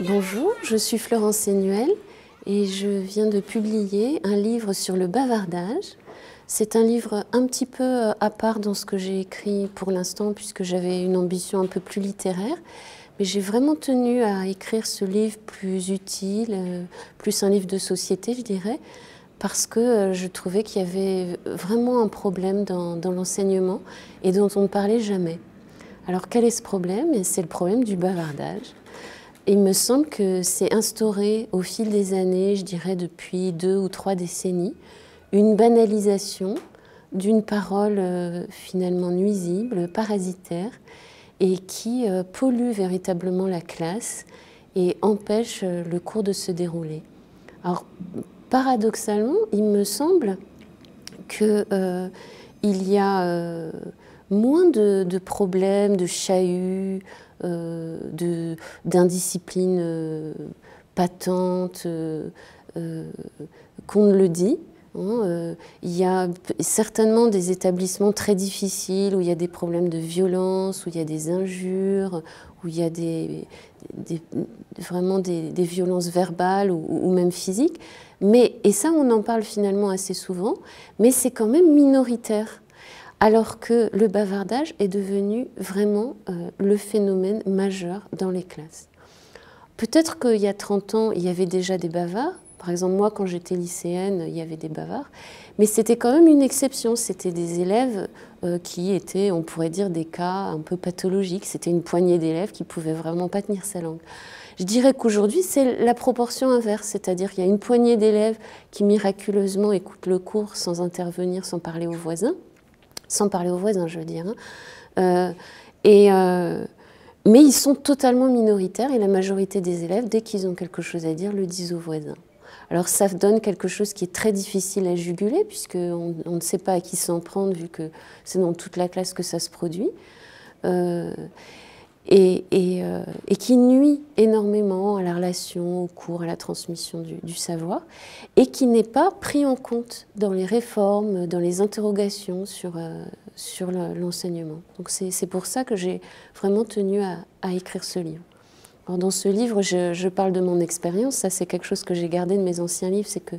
Bonjour, je suis Florence Sénuel et je viens de publier un livre sur le bavardage. C'est un livre un petit peu euh, à part dans ce que j'ai écrit pour l'instant puisque j'avais une ambition un peu plus littéraire. Mais j'ai vraiment tenu à écrire ce livre plus utile, euh, plus un livre de société, je dirais, parce que euh, je trouvais qu'il y avait vraiment un problème dans, dans l'enseignement et dont on ne parlait jamais. Alors quel est ce problème? C'est le problème du bavardage. Il me semble que c'est instauré au fil des années, je dirais depuis deux ou trois décennies, une banalisation d'une parole euh, finalement nuisible, parasitaire, et qui euh, pollue véritablement la classe et empêche euh, le cours de se dérouler. Alors, paradoxalement, il me semble qu'il y a moins de, problèmes, de chahuts, euh, d'indiscipline euh, patente euh, qu'on ne le dit. Hein, il y a certainement des établissements très difficiles où il y a des problèmes de violence, où il y a des injures, où il y a des, vraiment des, violences verbales ou, ou, même physiques. Mais, et ça, on en parle finalement assez souvent, mais c'est quand même minoritaire alors que le bavardage est devenu vraiment euh, le phénomène majeur dans les classes. Peut-être qu'il y a 30 ans, il y avait déjà des bavards. Par exemple, moi, quand j'étais lycéenne, il y avait des bavards. Mais c'était quand même une exception. C'était des élèves euh, qui étaient, on pourrait dire, des cas un peu pathologiques. C'était une poignée d'élèves qui pouvaient vraiment pas tenir sa langue. Je dirais qu'aujourd'hui, c'est la proportion inverse, c'est-à-dire qu'il y a une poignée d'élèves qui miraculeusement écoutent le cours sans intervenir, sans parler aux voisins sans parler aux voisins, je veux dire. Hein. Euh, et, euh, mais ils sont totalement minoritaires et la majorité des élèves, dès qu'ils ont quelque chose à dire, le disent aux voisins. Alors ça donne quelque chose qui est très difficile à juguler, puisqu'on on ne sait pas à qui s'en prendre, vu que c'est dans toute la classe que ça se produit. Euh, euh, et, qui nuit énormément à la relation, au cours, à la transmission du, savoir, et qui n'est pas pris en compte dans les réformes, dans les interrogations sur, euh, sur l'enseignement. Donc c'est pour ça que j'ai vraiment tenu à, écrire ce livre. dans ce livre, je, je parle de mon expérience, ça c'est quelque chose que j'ai gardé de mes anciens livres, c'est que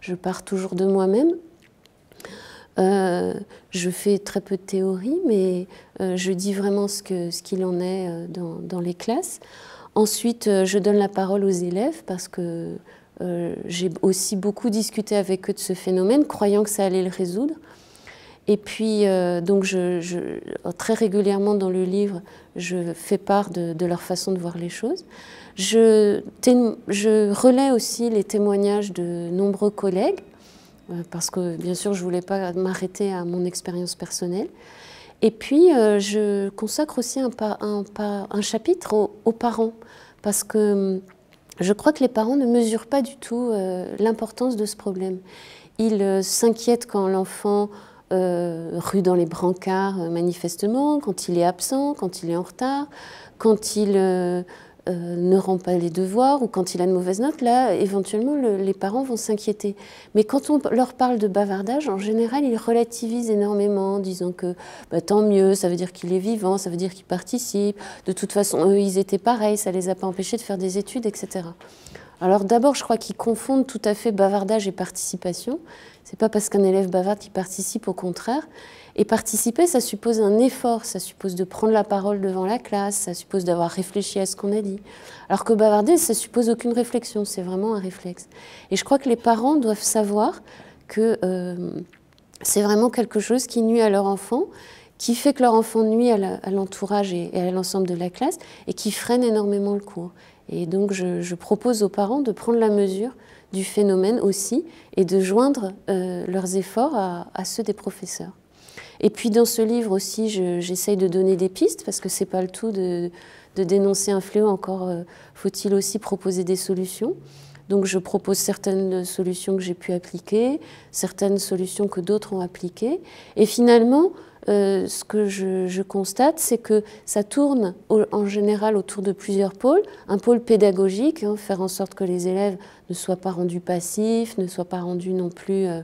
je pars toujours de moi-même, euh, je fais très peu de théorie, mais euh, je dis vraiment ce qu'il en est euh, dans, les classes. Ensuite, je donne la parole aux élèves parce que j'ai aussi beaucoup discuté avec eux de ce phénomène, croyant que ça allait le résoudre. Et puis, donc, très régulièrement dans le livre, je fais part de, leur façon de voir les choses. Je, je relais aussi les témoignages de nombreux collègues parce que bien sûr je ne voulais pas m'arrêter à mon expérience personnelle. Et puis euh, je consacre aussi un, chapitre aux, parents, parce que hum, je crois que les parents ne mesurent pas du tout euh, l'importance de ce problème. Ils s'inquiètent quand l'enfant rue dans les brancards manifestement, quand il est absent, quand il est en retard, quand il euh, ne rend pas les devoirs ou quand il a de mauvaises notes, là, éventuellement, les parents vont s'inquiéter. Mais quand on leur parle de bavardage, en général, ils relativisent énormément, disant que bah, tant mieux, ça veut dire qu'il est vivant, ça veut dire qu'il participe. De toute façon, eux, ils étaient pareils, ça les a pas empêchés de faire des études, etc. Alors d'abord, je crois qu'ils confondent tout à fait bavardage et participation. C'est pas parce qu'un élève bavarde qu'il participe, au contraire. Et participer, ça suppose un effort, ça suppose de prendre la parole devant la classe, ça suppose d'avoir réfléchi à ce qu'on a dit. Alors que bavarder, ça suppose aucune réflexion, c'est vraiment un réflexe. Et je crois que les parents doivent savoir que euh, c'est vraiment quelque chose qui nuit à leur enfant, qui fait que leur enfant nuit à l'entourage et à l'ensemble de la classe, et qui freine énormément le cours. Et donc je, propose aux parents de prendre la mesure du phénomène aussi et de joindre euh, leurs efforts à ceux des professeurs. Et puis dans ce livre aussi, j'essaye de donner des pistes, parce que c'est pas le tout de, dénoncer un fléau, encore euh, faut-il aussi proposer des solutions. Donc je propose certaines solutions que j'ai pu appliquer, certaines solutions que d'autres ont appliquées. Et finalement, euh, ce que je, constate, c'est que ça tourne en général autour de plusieurs pôles. Un pôle pédagogique, hein, faire en sorte que les élèves ne soient pas rendus passifs, ne soient pas rendus non plus... Euh,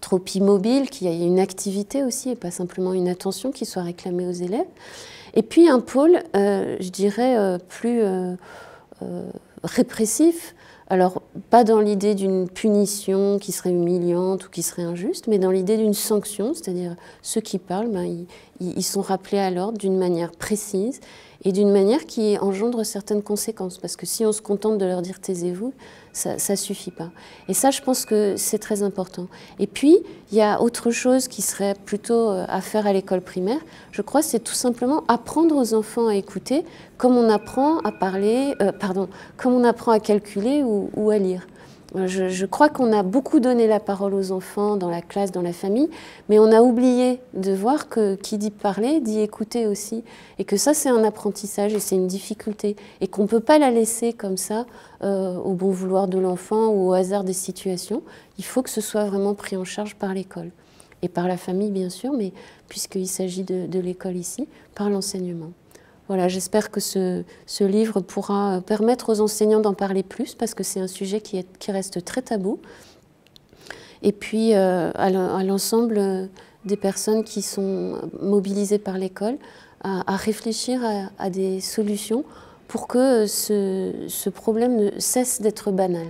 trop immobile, qu'il y ait une activité aussi et pas simplement une attention qui soit réclamée aux élèves. Et puis un pôle, euh, je dirais, plus, répressif. Alors, pas dans l'idée d'une punition qui serait humiliante ou qui serait injuste, mais dans l'idée d'une sanction, c'est-à-dire ceux qui parlent, ben, sont rappelés à l'ordre d'une manière précise et d'une manière qui engendre certaines conséquences. Parce que si on se contente de leur dire taisez-vous, ça ne suffit pas. Et ça, je pense que c'est très important. Et puis, il y a autre chose qui serait plutôt euh, à faire à l'école primaire. Je crois c'est tout simplement apprendre aux enfants à écouter comme on apprend à parler, euh, pardon, comme on apprend à calculer ou à lire. Je, crois qu'on a beaucoup donné la parole aux enfants dans la classe, dans la famille, mais on a oublié de voir que qui dit parler dit écouter aussi, et que ça c'est un apprentissage et c'est une difficulté, et qu'on ne peut pas la laisser comme ça euh, au bon vouloir de l'enfant ou au hasard des situations. Il faut que ce soit vraiment pris en charge par l'école, et par la famille bien sûr, mais puisqu'il s'agit de l'école ici, par l'enseignement. Voilà, j'espère que ce, livre pourra permettre aux enseignants d'en parler plus parce que c'est un sujet qui, reste très tabou. Et puis euh, à l'ensemble des personnes qui sont mobilisées par l'école à, réfléchir à, des solutions pour que ce problème ne cesse d'être banal.